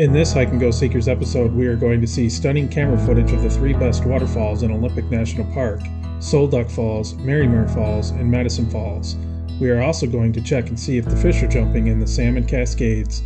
In this Hike and Go Seekers episode, we are going to see stunning camera footage of the three best waterfalls in Olympic National Park Sol Duc Falls, Marymere Falls, and Madison Falls. We are also going to check and see if the fish are jumping in the Salmon Cascades.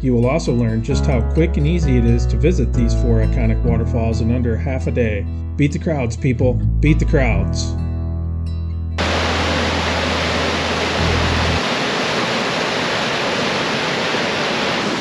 You will also learn just how quick and easy it is to visit these four iconic waterfalls in under half a day. Beat the crowds, people. Beat the crowds.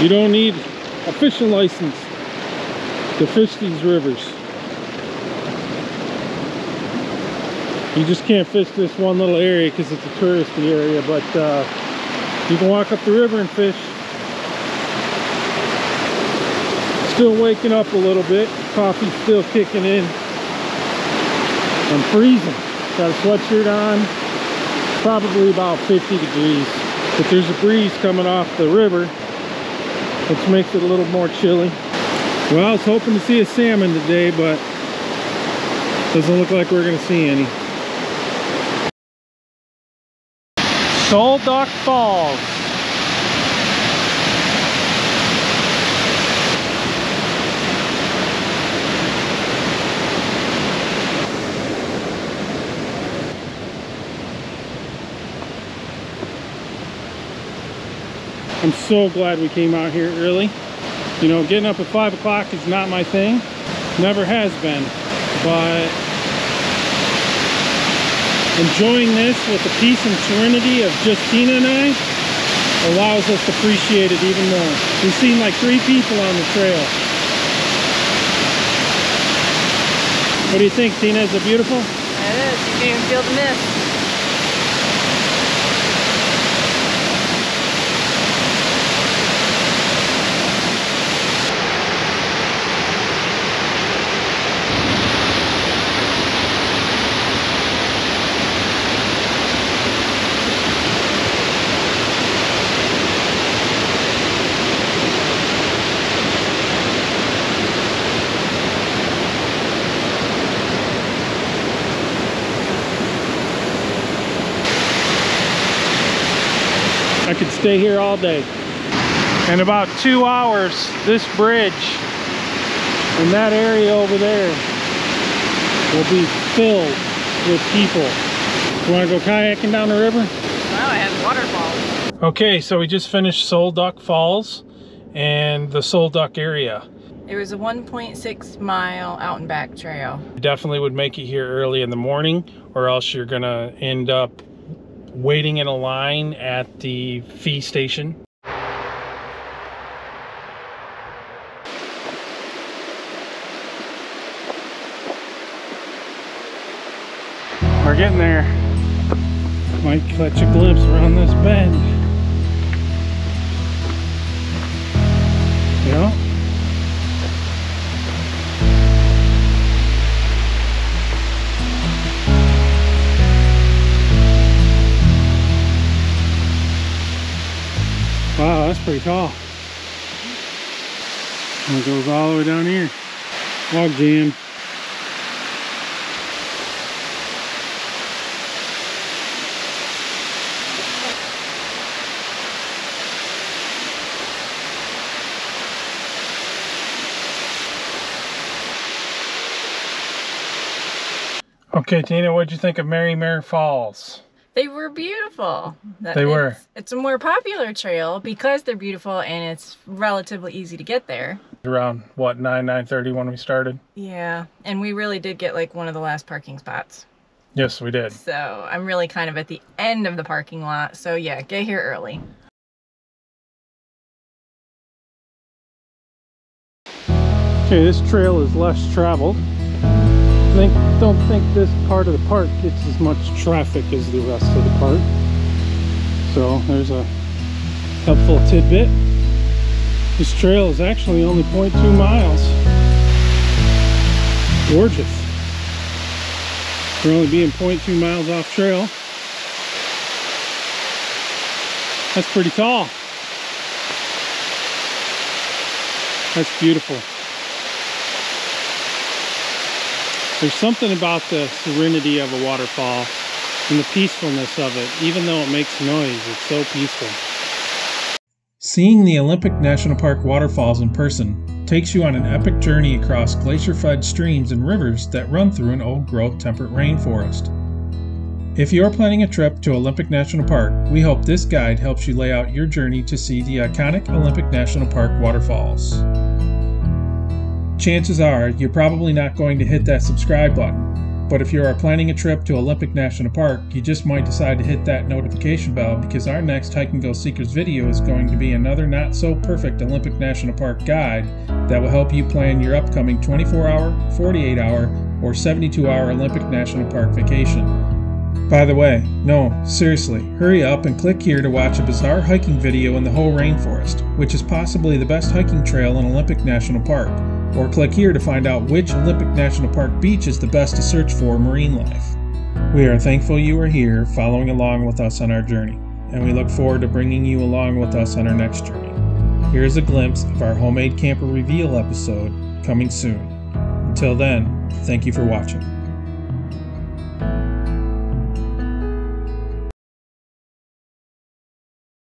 You don't need a fishing license to fish these rivers. You just can't fish this one little area because it's a touristy area, but uh, you can walk up the river and fish. Still waking up a little bit. Coffee's still kicking in. I'm freezing. Got a sweatshirt on. Probably about 50 degrees. But there's a breeze coming off the river, which makes it a little more chilly. Well, I was hoping to see a salmon today, but doesn't look like we're gonna see any. Sol Duc Falls. I'm so glad we came out here early. You know, getting up at 5 o'clock is not my thing. Never has been. But enjoying this with the peace and serenity of just Tina and I allows us to appreciate it even more. We've seen like three people on the trail. What do you think, Tina? Is it beautiful? It is. You can even feel the mist. I could stay here all day. In about two hours, this bridge and that area over there will be filled with people. You want to go kayaking down the river? Wow, it has waterfalls. Okay, so we just finished Sol Duc Falls and the Sol Duc area. It was a 1.6 mile out and back trail. Definitely would make it here early in the morning or else you're gonna end up waiting in a line at the fee station. We're getting there. Might catch a glimpse around this bend. You know? Pretty tall. And it goes all the way down here. Log jam. Okay, Tina, what'd you think of Marymere Falls? They were beautiful. That- They were. It's, it's a more popular trail because they're beautiful and it's relatively easy to get there. Around what nine nine thirty when we started. Yeah, and we really did get like one of the last parking spots. Yes, we did. So I'm really kind of at the end of the parking lot. So yeah, get here early. Okay, this trail is less traveled. Think, don't think this part of the park gets as much traffic as the rest of the park. So there's a helpful tidbit. This trail is actually only 0.2 miles. Gorgeous. We're only being 0.2 miles off trail. That's pretty tall. That's beautiful. There's something about the serenity of a waterfall and the peacefulness of it. Even though it makes noise, it's so peaceful. Seeing the Olympic National Park waterfalls in person takes you on an epic journey across glacier fed streams and rivers that run through an old growth temperate rainforest. If you're planning a trip to Olympic National Park, we hope this guide helps you lay out your journey to see the iconic Olympic National Park waterfalls chances are you're probably not going to hit that subscribe button. But if you are planning a trip to Olympic National Park, you just might decide to hit that notification bell because our next Hike and Go Seekers video is going to be another not so perfect Olympic National Park guide that will help you plan your upcoming 24 hour, 48 hour, or 72 hour Olympic National Park vacation. By the way, no, seriously, hurry up and click here to watch a bizarre hiking video in the Hoh rainforest, which is possibly the best hiking trail in Olympic National Park. Or click here to find out which Olympic National Park beach is the best to search for marine life. We are thankful you are here following along with us on our journey, and we look forward to bringing you along with us on our next journey. Here is a glimpse of our homemade camper reveal episode coming soon. Until then, thank you for watching.